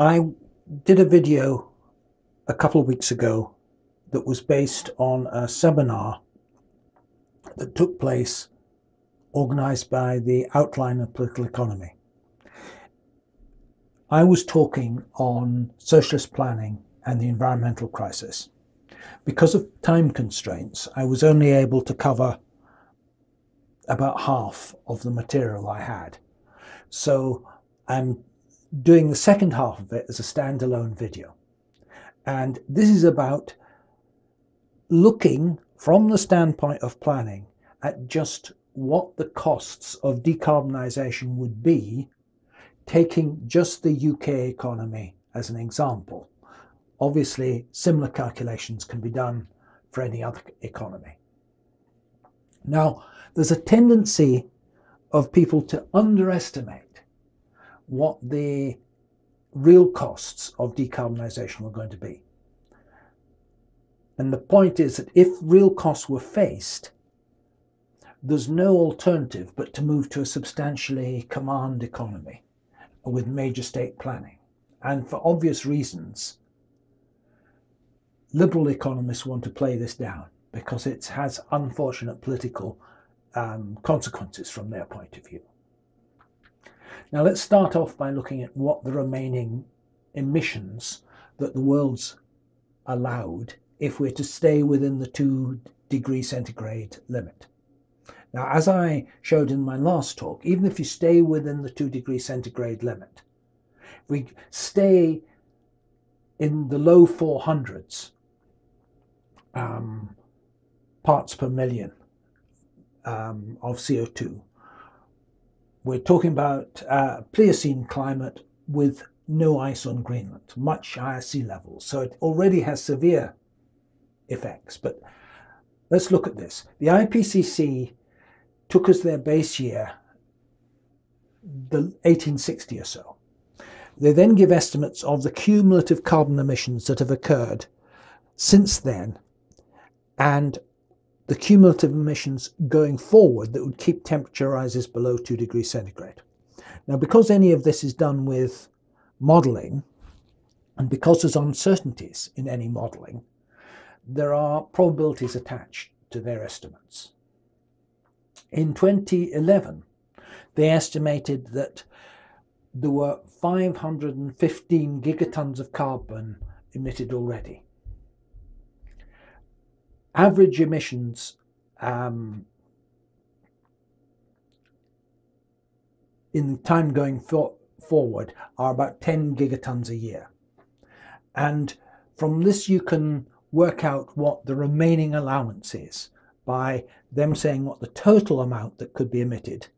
I did a video a couple of weeks ago that was based on a seminar that took place organized by the Outline of Political Economy. I was talking on socialist planning and the environmental crisis. Because of time constraints, I was only able to cover about half of the material I had. So I'm doing the second half of it as a standalone video. And this is about looking from the standpoint of planning at just what the costs of decarbonisation would be, taking just the UK economy as an example. Obviously, similar calculations can be done for any other economy. Now, there's a tendency of people to underestimate what the real costs of decarbonisation were going to be. And the point is that if real costs were faced, there's no alternative but to move to a substantially command economy with major state planning. And for obvious reasons, liberal economists want to play this down because it has unfortunate political um, consequences from their point of view. Now let's start off by looking at what the remaining emissions that the world's allowed if we're to stay within the 2 degree centigrade limit. Now, as I showed in my last talk, even if you stay within the 2 degree centigrade limit, if we stay in the low 400s um, parts per million um, of CO2, we're talking about uh, Pliocene climate with no ice on Greenland, much higher sea levels. So it already has severe effects. But let's look at this. The IPCC took as their base year the 1860 or so. They then give estimates of the cumulative carbon emissions that have occurred since then and the cumulative emissions going forward that would keep temperature rises below 2 degrees centigrade. Now, because any of this is done with modelling, and because there's uncertainties in any modelling, there are probabilities attached to their estimates. In 2011, they estimated that there were 515 gigatons of carbon emitted already average emissions um, in time going for, forward are about 10 gigatons a year. And from this, you can work out what the remaining allowance is by them saying what the total amount that could be emitted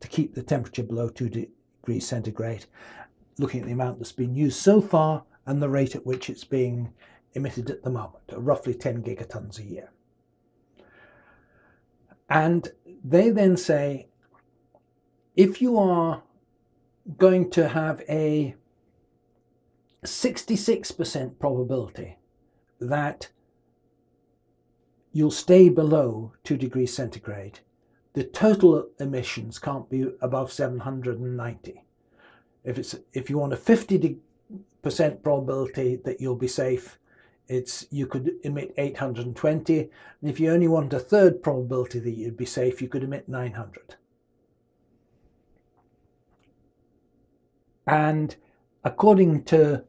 to keep the temperature below 2 degrees centigrade, looking at the amount that's been used so far and the rate at which it's being emitted at the moment, roughly 10 gigatons a year. And they then say, if you are going to have a 66% probability that you'll stay below 2 degrees centigrade, the total emissions can't be above 790. If, it's, if you want a 50% probability that you'll be safe, it's you could emit 820 and if you only want a third probability that you'd be safe you could emit 900 and according to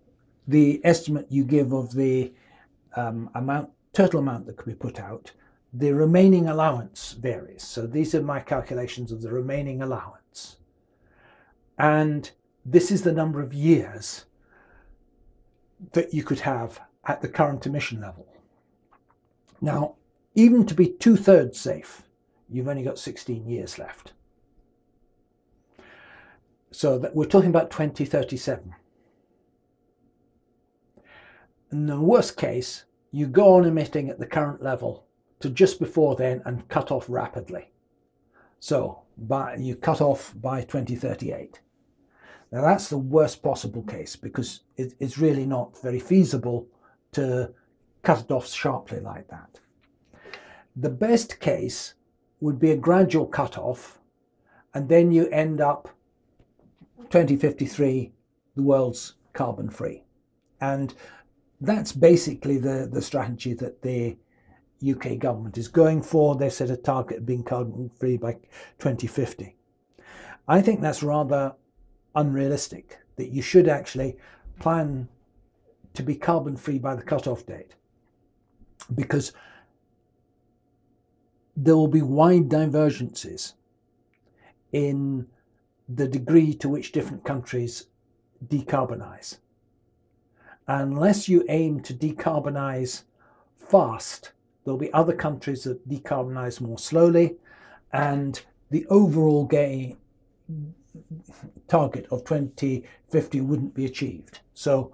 the estimate you give of the um, amount total amount that could be put out the remaining allowance varies. So these are my calculations of the remaining allowance. And this is the number of years that you could have at the current emission level. Now, even to be two thirds safe, you've only got 16 years left. So that we're talking about 2037. In the worst case, you go on emitting at the current level to just before then and cut off rapidly. So by, you cut off by 2038. Now that's the worst possible case because it, it's really not very feasible to cut it off sharply like that. The best case would be a gradual cut-off, and then you end up 2053, the world's carbon free. And that's basically the, the strategy that the UK government is going for. They set a target of being carbon free by 2050. I think that's rather unrealistic, that you should actually plan to be carbon free by the cutoff date because there will be wide divergences in the degree to which different countries decarbonize. Unless you aim to decarbonize fast, there'll be other countries that decarbonize more slowly, and the overall gain target of 2050 wouldn't be achieved. So,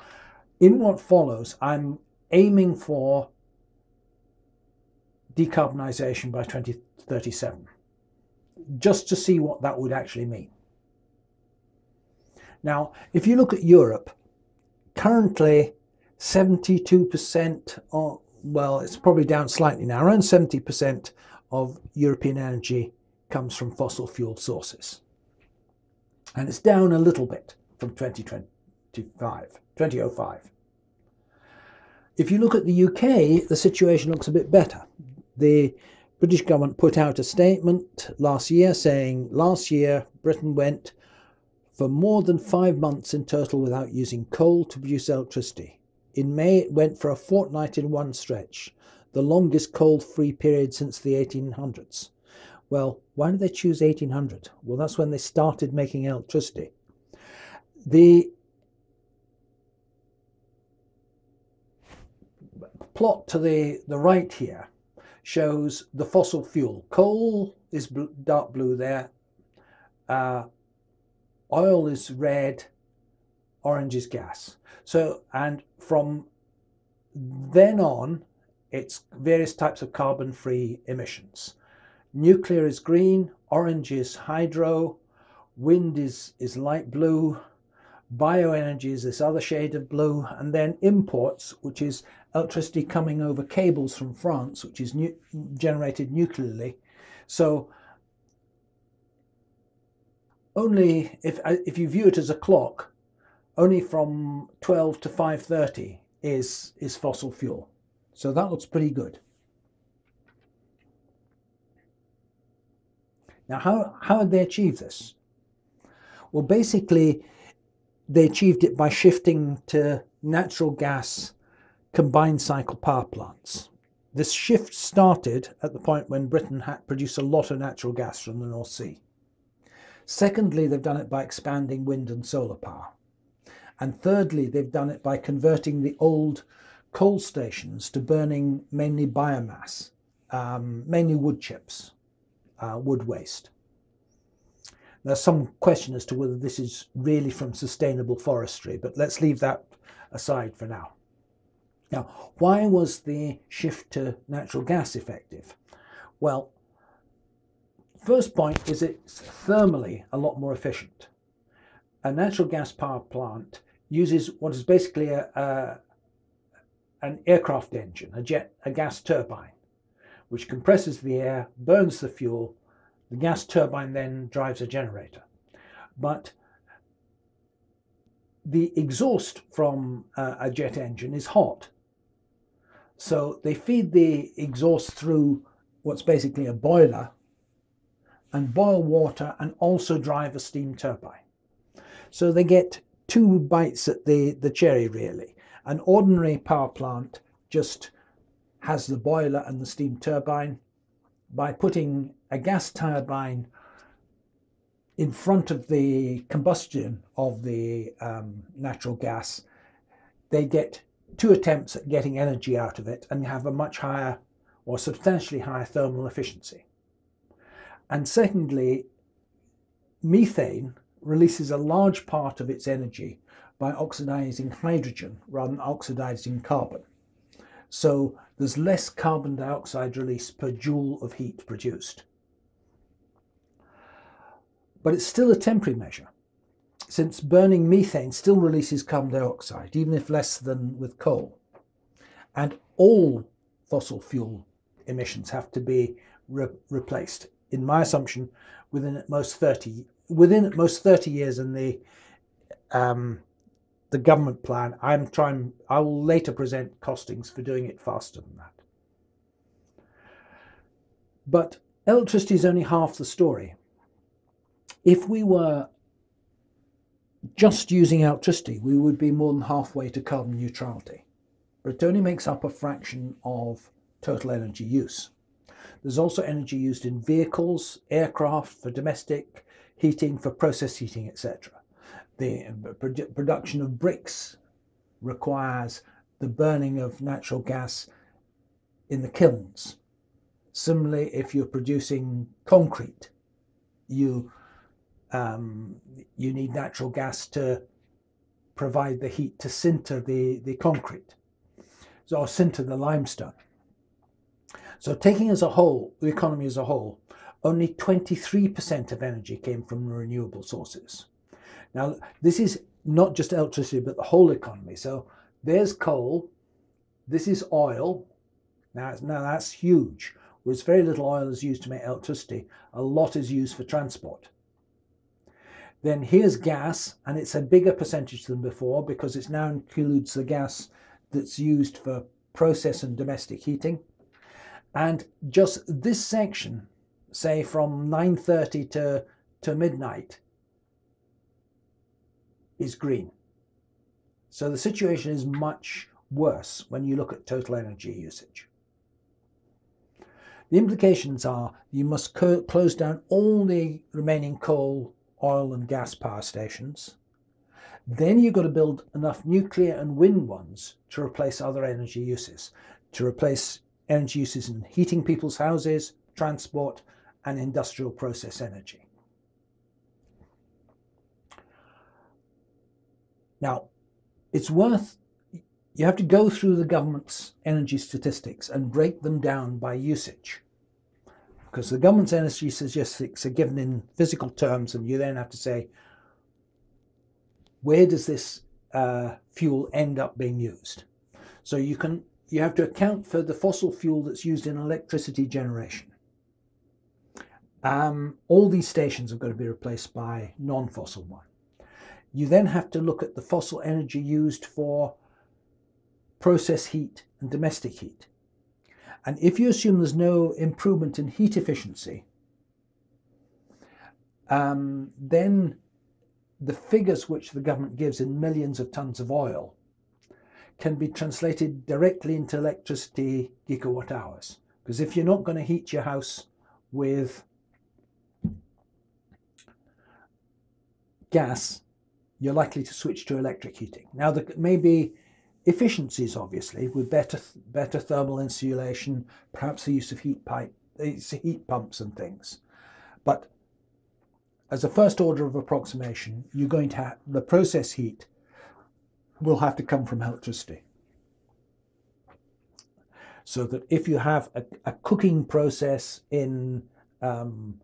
in what follows, I'm aiming for decarbonisation by 2037, just to see what that would actually mean. Now, if you look at Europe, currently 72%, or well, it's probably down slightly now, around 70% of European energy comes from fossil fuel sources. And it's down a little bit from 2025, 2005. If you look at the UK, the situation looks a bit better. The British government put out a statement last year saying last year Britain went for more than five months in total without using coal to produce electricity. In May, it went for a fortnight in one stretch, the longest coal free period since the 1800s. Well, why did they choose 1800? Well, that's when they started making electricity. The plot to the, the right here shows the fossil fuel. Coal is blue, dark blue there. Uh, oil is red. Orange is gas. So, and from then on, it's various types of carbon free emissions. Nuclear is green, orange is hydro, wind is, is light blue, bioenergy is this other shade of blue, and then imports, which is electricity coming over cables from France, which is nu generated nuclearly. So only if uh, if you view it as a clock, only from 12 to 5:30 is is fossil fuel. So that looks pretty good. Now, how, how did they achieve this? Well, basically, they achieved it by shifting to natural gas combined cycle power plants. This shift started at the point when Britain had produced a lot of natural gas from the North Sea. Secondly, they've done it by expanding wind and solar power. And thirdly, they've done it by converting the old coal stations to burning mainly biomass, um, mainly wood chips, uh, wood waste. There's some question as to whether this is really from sustainable forestry, but let's leave that aside for now. Now, why was the shift to natural gas effective? Well, first point is it's thermally a lot more efficient. A natural gas power plant uses what is basically a, a an aircraft engine, a jet, a gas turbine, which compresses the air, burns the fuel, the gas turbine then drives a generator. But the exhaust from uh, a jet engine is hot. So they feed the exhaust through what's basically a boiler and boil water and also drive a steam turbine. So they get two bites at the, the cherry really. An ordinary power plant just has the boiler and the steam turbine. By putting a gas turbine in front of the combustion of the um, natural gas, they get two attempts at getting energy out of it and have a much higher or substantially higher thermal efficiency. And secondly, methane releases a large part of its energy by oxidizing hydrogen rather than oxidizing carbon. So there's less carbon dioxide release per joule of heat produced. But it's still a temporary measure, since burning methane still releases carbon dioxide, even if less than with coal. And all fossil fuel emissions have to be re replaced, in my assumption, within at most 30, within at most 30 years in the um, the government plan. I'm trying, I will later present costings for doing it faster than that. But electricity is only half the story. If we were just using electricity, we would be more than halfway to carbon neutrality. But it only makes up a fraction of total energy use. There's also energy used in vehicles, aircraft, for domestic heating, for process heating, etc. The uh, production of bricks requires the burning of natural gas in the kilns. Similarly, if you're producing concrete, you um, you need natural gas to provide the heat to sinter the, the concrete, so, or sinter the limestone. So taking as a whole, the economy as a whole, only 23% of energy came from renewable sources. Now, this is not just electricity, but the whole economy. So there's coal, this is oil. Now, now that's huge. Whereas very little oil is used to make electricity, a lot is used for transport. Then here's gas, and it's a bigger percentage than before because it now includes the gas that's used for process and domestic heating. And just this section, say from 9.30 to, to midnight, is green. So the situation is much worse when you look at total energy usage. The implications are you must close down all the remaining coal, oil and gas power stations. Then you've got to build enough nuclear and wind ones to replace other energy uses, to replace energy uses in heating people's houses, transport and industrial process energy. Now, it's worth, you have to go through the government's energy statistics and break them down by usage. Because the government's energy statistics are given in physical terms, and you then have to say, where does this uh, fuel end up being used? So you can you have to account for the fossil fuel that's used in electricity generation. Um, all these stations have got to be replaced by non-fossil one. You then have to look at the fossil energy used for process heat and domestic heat. And if you assume there's no improvement in heat efficiency, um, then the figures which the government gives in millions of tons of oil can be translated directly into electricity gigawatt hours. Because if you're not going to heat your house with gas, you're likely to switch to electric heating. Now, there may be efficiencies, obviously, with better better thermal insulation, perhaps the use of heat pipe, heat pumps and things. But as a first order of approximation, you're going to have the process heat will have to come from electricity. So that if you have a, a cooking process in um,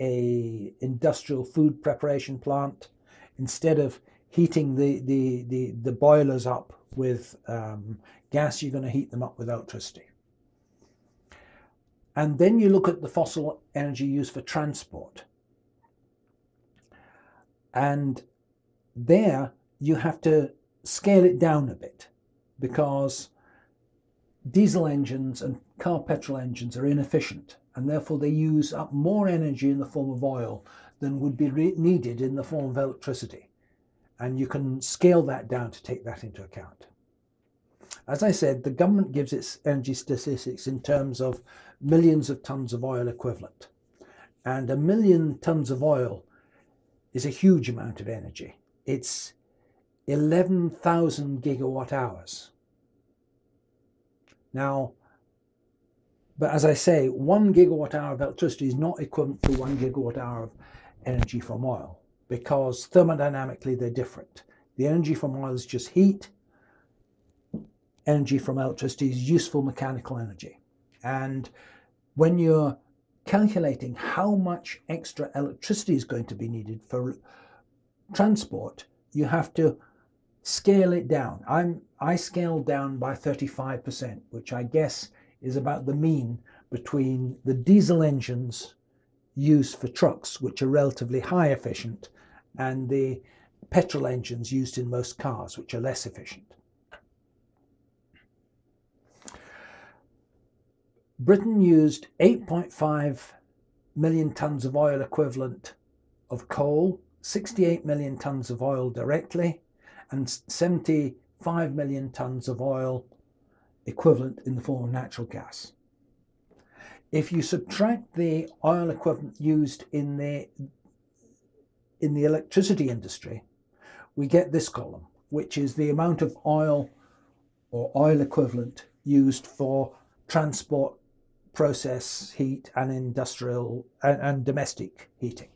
a industrial food preparation plant, instead of heating the, the, the, the boilers up with um, gas, you're going to heat them up with electricity. And then you look at the fossil energy used for transport. And there you have to scale it down a bit because diesel engines and car petrol engines are inefficient and therefore they use up more energy in the form of oil than would be needed in the form of electricity. And you can scale that down to take that into account. As I said, the government gives its energy statistics in terms of millions of tons of oil equivalent. And a million tons of oil is a huge amount of energy. It's 11,000 gigawatt hours. Now, but as I say, one gigawatt hour of electricity is not equivalent to one gigawatt hour of energy from oil because thermodynamically they're different. The energy from oil is just heat. Energy from electricity is useful mechanical energy. And when you're calculating how much extra electricity is going to be needed for transport, you have to scale it down. I'm I scaled down by 35%, which I guess is about the mean between the diesel engines used for trucks, which are relatively high efficient, and the petrol engines used in most cars, which are less efficient. Britain used 8.5 million tonnes of oil equivalent of coal, 68 million tonnes of oil directly, and 75 million tonnes of oil equivalent in the form of natural gas. If you subtract the oil equivalent used in the in the electricity industry, we get this column, which is the amount of oil or oil equivalent used for transport, process heat and industrial and, and domestic heating.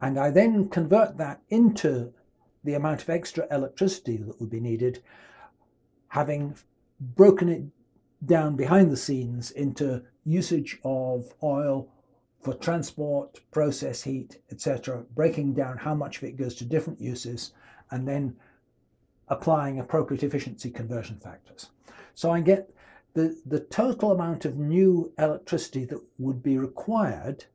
And I then convert that into the amount of extra electricity that would be needed, having broken it down behind the scenes into usage of oil for transport, process heat, etc., breaking down how much of it goes to different uses, and then applying appropriate efficiency conversion factors. So I get the, the total amount of new electricity that would be required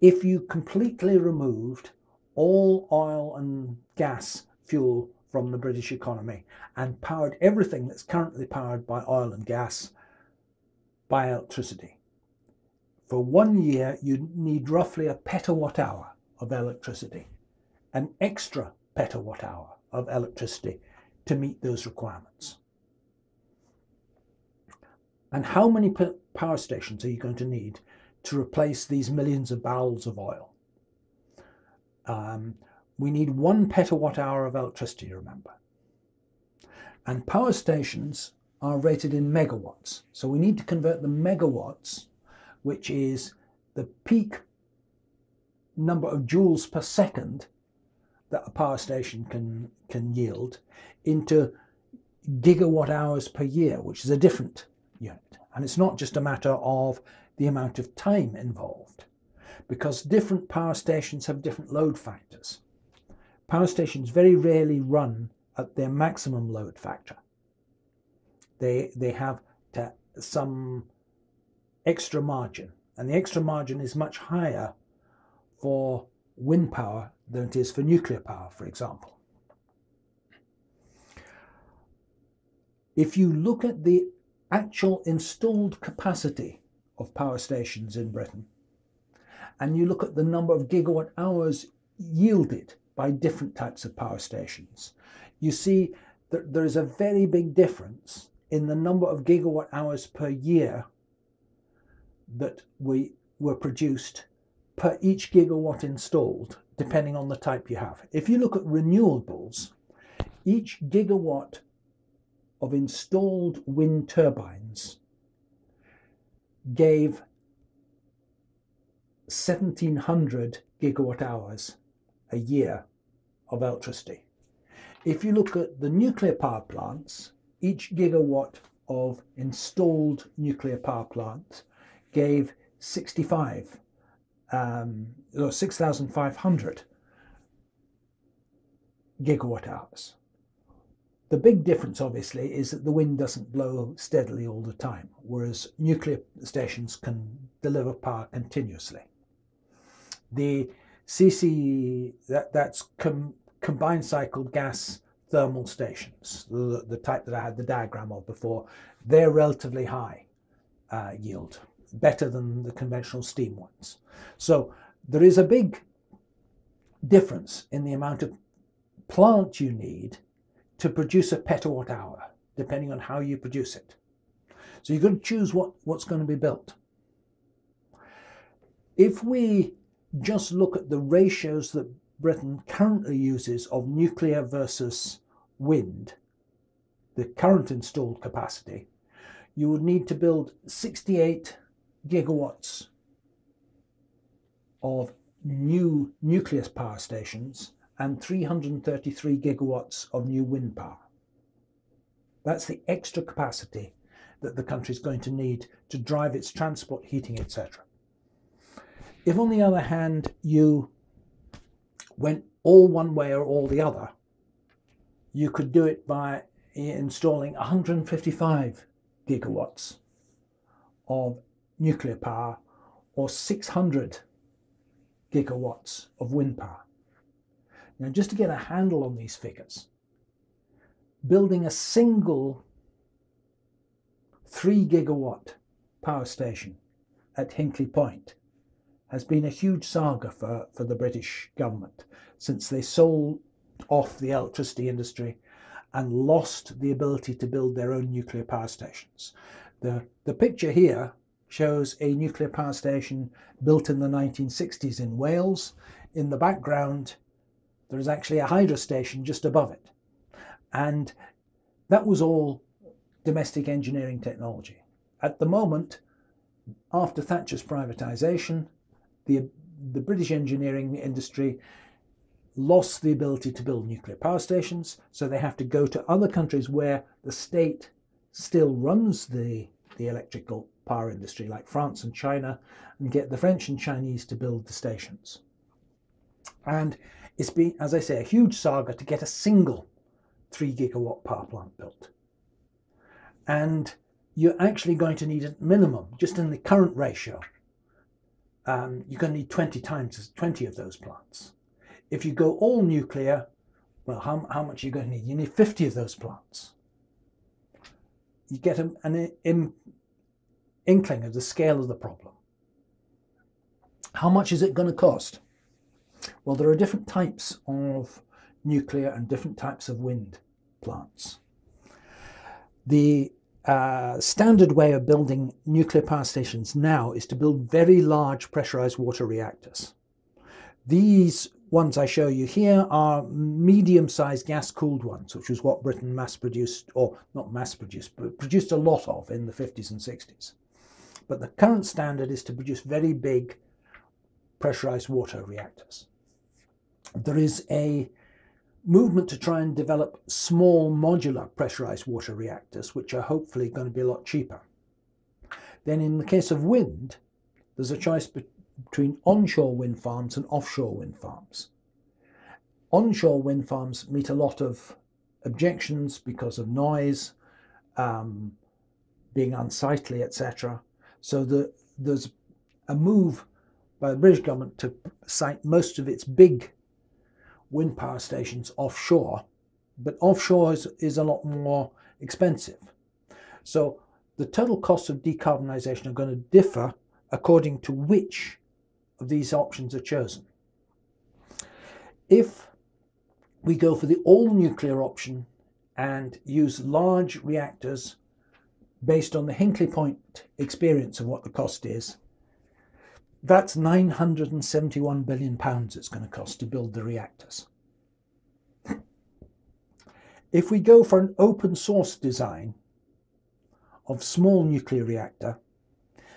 if you completely removed all oil and gas fuel from the British economy and powered everything that's currently powered by oil and gas by electricity. For one year, you need roughly a petawatt hour of electricity, an extra petawatt hour of electricity to meet those requirements. And how many power stations are you going to need to replace these millions of barrels of oil? Um, we need one petawatt hour of electricity, remember. And power stations are rated in megawatts. So we need to convert the megawatts, which is the peak number of joules per second that a power station can, can yield, into gigawatt hours per year, which is a different unit. And it's not just a matter of the amount of time involved, because different power stations have different load factors power stations very rarely run at their maximum load factor. They, they have some extra margin, and the extra margin is much higher for wind power than it is for nuclear power, for example. If you look at the actual installed capacity of power stations in Britain, and you look at the number of gigawatt hours yielded by different types of power stations. You see that there is a very big difference in the number of gigawatt hours per year that we were produced per each gigawatt installed, depending on the type you have. If you look at renewables, each gigawatt of installed wind turbines gave 1700 gigawatt hours a year of electricity. If you look at the nuclear power plants, each gigawatt of installed nuclear power plants gave 65 um, or 6,500 gigawatt hours. The big difference, obviously, is that the wind doesn't blow steadily all the time, whereas nuclear stations can deliver power continuously. The CC, that, that's com, combined cycle gas thermal stations, the, the, type that I had the diagram of before, they're relatively high uh, yield, better than the conventional steam ones. So there is a big difference in the amount of plant you need to produce a petawatt hour, depending on how you produce it. So you've got to choose what, what's going to be built. If we just look at the ratios that Britain currently uses of nuclear versus wind, the current installed capacity, you would need to build 68 gigawatts of new nuclear power stations and 333 gigawatts of new wind power. That's the extra capacity that the country is going to need to drive its transport, heating, etc. If, on the other hand, you went all one way or all the other, you could do it by installing 155 gigawatts of nuclear power or 600 gigawatts of wind power. Now, just to get a handle on these figures, building a single 3 gigawatt power station at Hinkley Point has been a huge saga for, for the British government since they sold off the electricity industry and lost the ability to build their own nuclear power stations. The, the picture here shows a nuclear power station built in the 1960s in Wales. In the background, there is actually a hydro station just above it. And that was all domestic engineering technology. At the moment, after Thatcher's privatisation, the, the British engineering industry lost the ability to build nuclear power stations, so they have to go to other countries where the state still runs the, the electrical power industry, like France and China, and get the French and Chinese to build the stations. And it's been, as I say, a huge saga to get a single 3 gigawatt power plant built. And you're actually going to need a minimum, just in the current ratio, um, you're going to need 20 times 20 of those plants. If you go all nuclear, well, how, how much are you going to need? You need 50 of those plants. You get an, an inkling of the scale of the problem. How much is it going to cost? Well, there are different types of nuclear and different types of wind plants. The uh, standard way of building nuclear power stations now is to build very large pressurized water reactors. These ones I show you here are medium-sized gas-cooled ones, which was what Britain mass-produced, or not mass-produced, but produced a lot of in the 50s and 60s. But the current standard is to produce very big pressurized water reactors. There is a movement to try and develop small modular pressurized water reactors, which are hopefully going to be a lot cheaper. Then in the case of wind, there's a choice between onshore wind farms and offshore wind farms. Onshore wind farms meet a lot of objections because of noise, um, being unsightly, etc. So the, there's a move by the British government to site most of its big wind power stations offshore, but offshore is, is a lot more expensive. So the total costs of decarbonisation are going to differ according to which of these options are chosen. If we go for the all nuclear option and use large reactors based on the Hinkley Point experience of what the cost is, that's 971 billion pounds it's going to cost to build the reactors. If we go for an open source design of small nuclear reactor,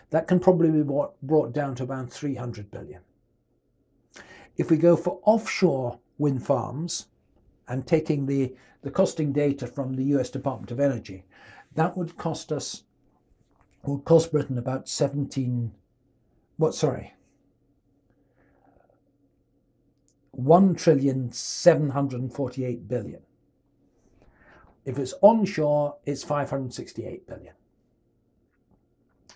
that can probably be brought down to about 300 billion. If we go for offshore wind farms and taking the, the costing data from the US Department of Energy, that would cost us, would cost Britain about 17 what, sorry, 1 trillion 748 billion. If it's onshore, it's 568 billion.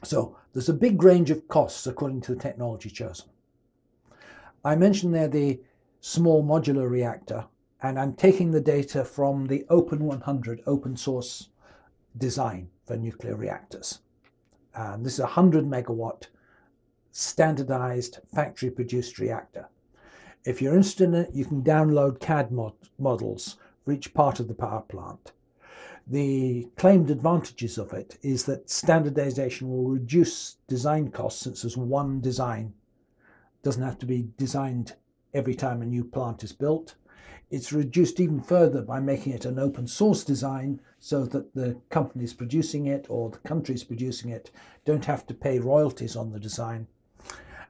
So there's a big range of costs according to the technology chosen. I mentioned there the small modular reactor, and I'm taking the data from the Open 100 open source design for nuclear reactors. Um, this is a 100 megawatt standardized factory produced reactor. If you're interested in it, you can download CAD mod models for each part of the power plant. The claimed advantages of it is that standardization will reduce design costs since there's one design. Doesn't have to be designed every time a new plant is built. It's reduced even further by making it an open source design so that the companies producing it or the countries producing it don't have to pay royalties on the design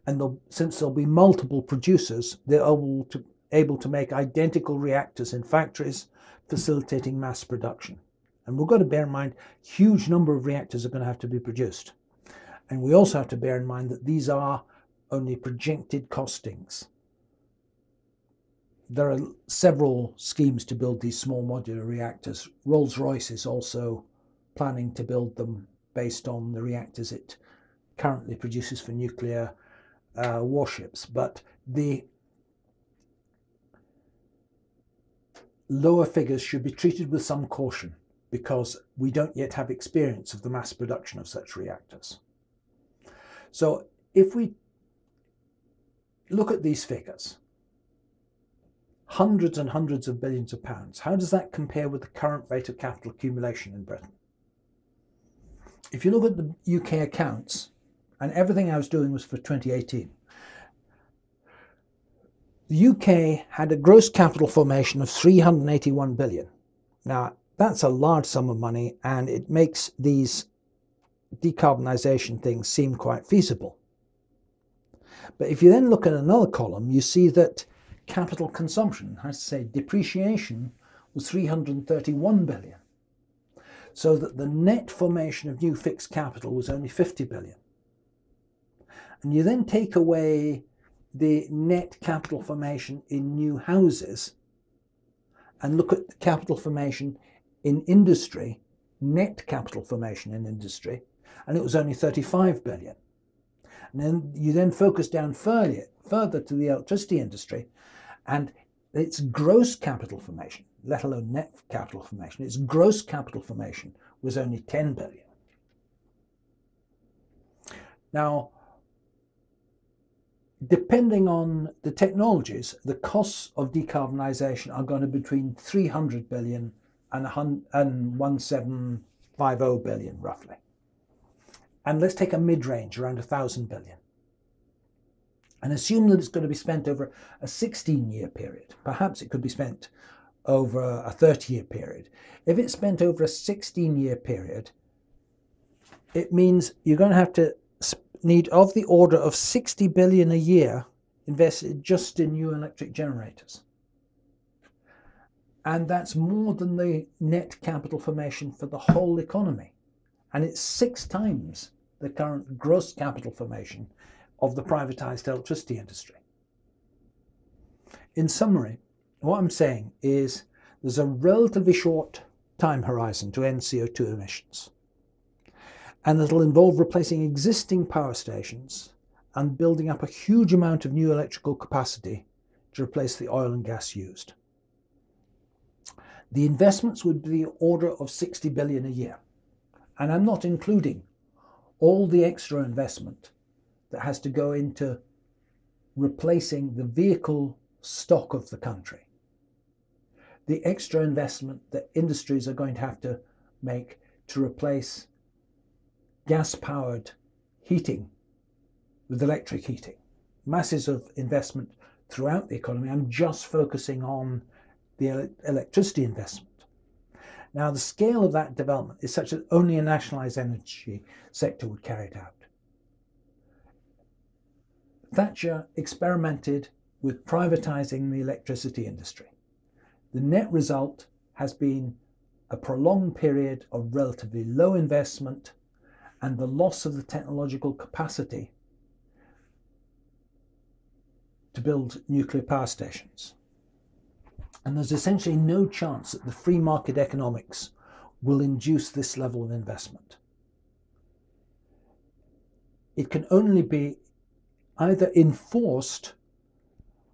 and since there'll be multiple producers, they're able to, able to make identical reactors in factories, facilitating mass production. And we've got to bear in mind, huge number of reactors are going to have to be produced. And we also have to bear in mind that these are only projected costings. There are several schemes to build these small modular reactors. Rolls-Royce is also planning to build them based on the reactors it currently produces for nuclear uh, warships, but the lower figures should be treated with some caution because we don't yet have experience of the mass production of such reactors. So if we look at these figures, hundreds and hundreds of billions of pounds, how does that compare with the current rate of capital accumulation in Britain? If you look at the UK accounts, and everything I was doing was for 2018, the UK had a gross capital formation of 381 billion. Now, that's a large sum of money and it makes these decarbonisation things seem quite feasible. But if you then look at another column, you see that capital consumption, I say depreciation, was 331 billion. So that the net formation of new fixed capital was only 50 billion. And you then take away the net capital formation in new houses and look at the capital formation in industry, net capital formation in industry, and it was only 35 billion. And then you then focus down further, further to the electricity industry, and its gross capital formation, let alone net capital formation, its gross capital formation was only 10 billion. Now, depending on the technologies, the costs of decarbonisation are going to be between 300 billion and 1750 billion roughly. And let's take a mid-range around 1000 billion. And assume that it's going to be spent over a 16 year period. Perhaps it could be spent over a 30 year period. If it's spent over a 16 year period, it means you're going to have to need of the order of 60 billion a year invested just in new electric generators. And that's more than the net capital formation for the whole economy. And it's six times the current gross capital formation of the privatized electricity industry. In summary, what I'm saying is there's a relatively short time horizon to end CO2 emissions and it'll involve replacing existing power stations and building up a huge amount of new electrical capacity to replace the oil and gas used. The investments would be the order of 60 billion a year. And I'm not including all the extra investment that has to go into replacing the vehicle stock of the country. The extra investment that industries are going to have to make to replace gas powered heating with electric heating. Masses of investment throughout the economy. I'm just focusing on the ele electricity investment. Now, the scale of that development is such that only a nationalised energy sector would carry it out. Thatcher experimented with privatising the electricity industry. The net result has been a prolonged period of relatively low investment and the loss of the technological capacity to build nuclear power stations. And there's essentially no chance that the free market economics will induce this level of investment. It can only be either enforced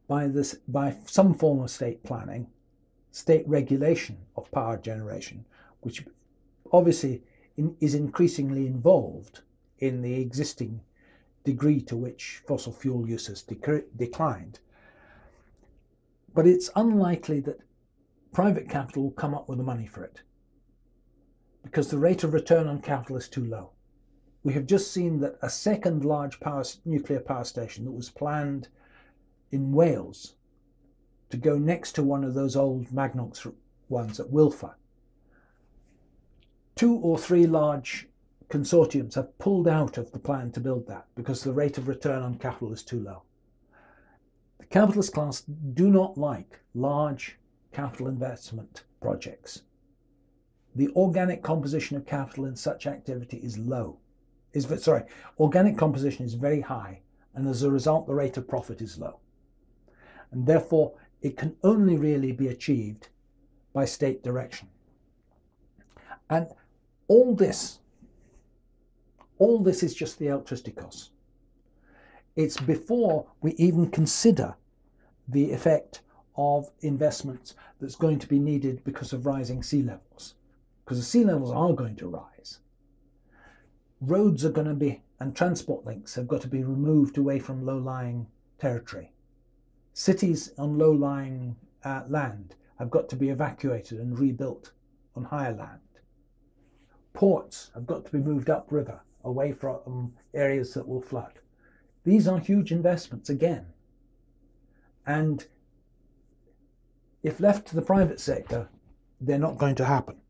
by, this, by some form of state planning, state regulation of power generation, which obviously in, is increasingly involved in the existing degree to which fossil fuel use has declined. But it's unlikely that private capital will come up with the money for it because the rate of return on capital is too low. We have just seen that a second large power, nuclear power station that was planned in Wales to go next to one of those old Magnox ones at Wylfa. two or three large consortiums have pulled out of the plan to build that because the rate of return on capital is too low. The capitalist class do not like large capital investment projects. The organic composition of capital in such activity is low. Is sorry, organic composition is very high, and as a result, the rate of profit is low. And therefore, it can only really be achieved by state direction. And all this, all this is just the electricity costs. It's before we even consider the effect of investments that's going to be needed because of rising sea levels, because the sea levels are going to rise. Roads are going to be, and transport links have got to be removed away from low lying territory. Cities on low lying uh, land have got to be evacuated and rebuilt on higher land. Ports have got to be moved upriver away from areas that will flood. These are huge investments again. And if left to the private sector, they're not going to happen.